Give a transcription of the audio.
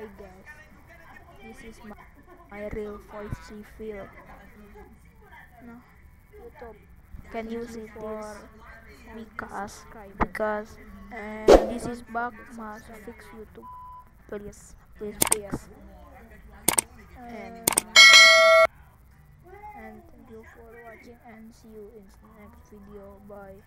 I guess. This is my, my real voice feel. No. YouTube. Can use see for because because and this is bug must fix YouTube. Please, please fix. And and thank you for watching and see you in the next video. Bye.